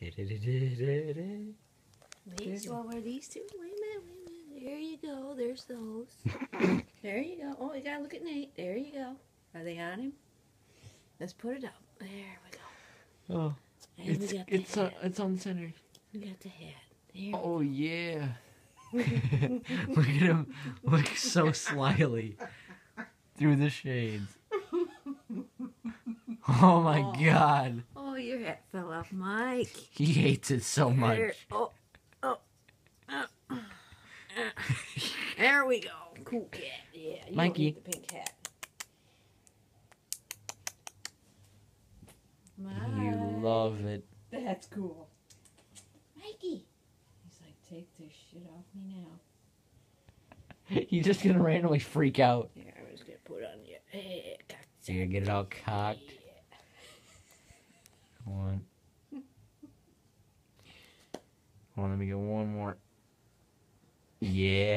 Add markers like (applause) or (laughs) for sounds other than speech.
Wait, so I'll wear these two. Wait a minute, wait a minute. There you go. There's those. (laughs) there you go. Oh, you gotta look at Nate. There you go. Are they on him? Let's put it up. There we go. Oh, And it's we got the it's uh, hat. it's on center. we got the hat. There. Oh yeah. (laughs) (laughs) Look at him, look so slyly through the shades. Oh my Oh. god, your hat fell off, Mike. (laughs) he hates it so There. much. Oh, oh. uh, uh. There we go. Cool cat. Yeah. You don't need the pink hat. You love it. That's cool. Mikey. He's like, take this shit off me now. (laughs) He's just gonna randomly freak out. Here, I was gonna put on your head. So you're gonna get it all cocked. One. Hold on, let me get one more. Yeah.